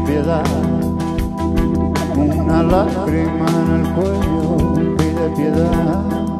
piedad. Una lágrima en el cuello pide piedad.